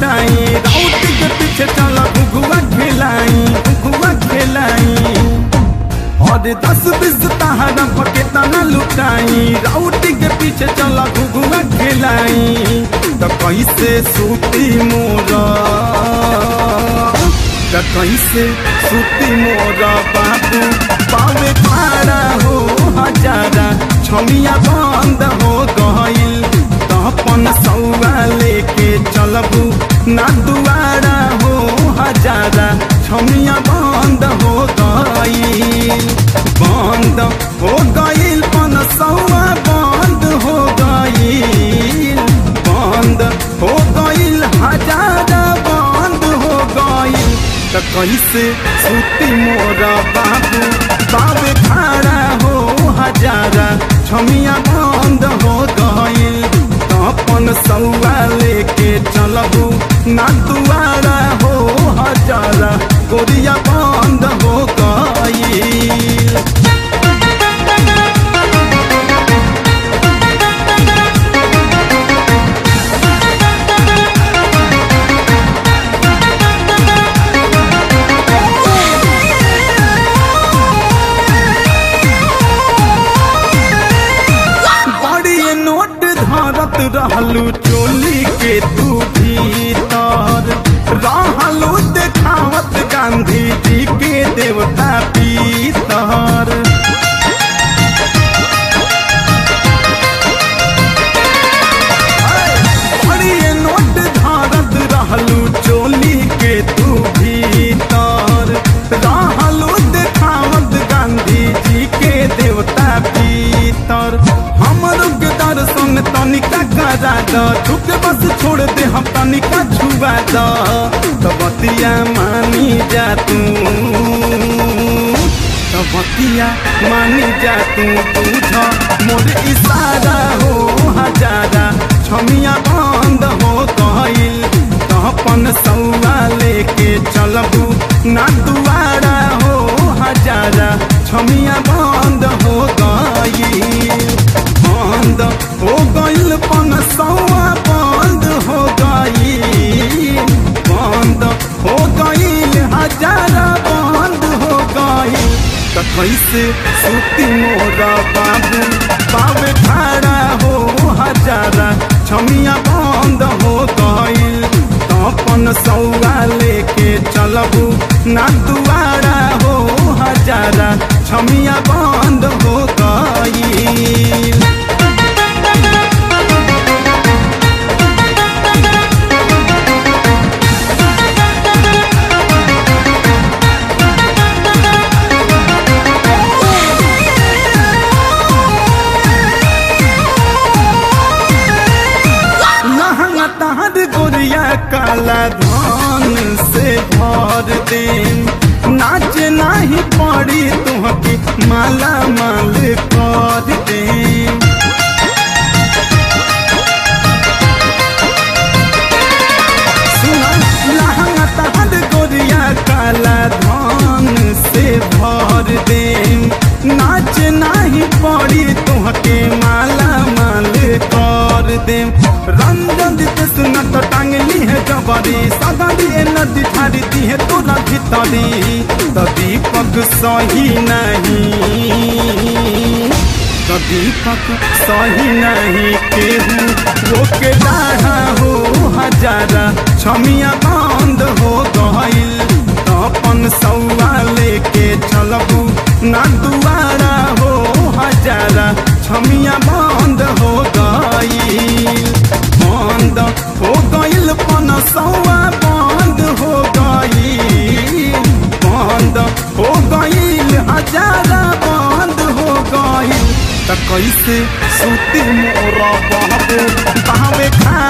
दस चला घुघुआ खेलाई घुघुआ खेलाई और दस बीस तहरा बके तना लुटाई राउत के पीछे चला घुघुआ खेलाई तो कैसे सूती मोरा? तो कैसे सूती मोरा बाबू? पावे खाड़ा हो हजारा, छमिया बंद हो गईल अपन सौआ लेके चलबू। ना दुआरा हो हजारा, छमिया बंद हो गई बंद हो गई पन सौआ बंद हो गई बंद हो गई हजारा बंद हो गई तो कैसे सूती मोरा बाबू? बाबे खड़ा हो हजारा, छमिया बंद हो गईल अपन सौआ लेके चलबू। ना दुआरा हो हजारा। गोरिया बंद हो धरत रहलू चोली के तू भीतर। रहलू देखावत गांधी के दर्शन तनिका करा द। छुप बस छोड़ दे हम तनिका छुआ द। तो बतिया मानी जा तू। तो बतिया मानी जा तू। तुझ मोर इशारा हो हजारा। छमिया बंद हो गईल तो अपन सौआ लेके चलबू। ना दुआरा हो हजारा। छमिया बंद बंद हो गईल बंद हो गईल हजारा बंद हो गईल त कैसे सूती मोरा बाबू बाबे खड़ा हो हजारा। छमिया बंद हो गई। त अपन सौआ लेके चलबू ना दुआरा हो हजारा। छमिया बंद हो गईल धान से भर दे नाच नहीं पड़ी तुहके माला माल कर भीतरी तो दीपक सही नहीं। तो दीपक सही नहीं केहू रोके हो हजारा छमिया कैसे सूती मोरा बाबू बावे खड़ा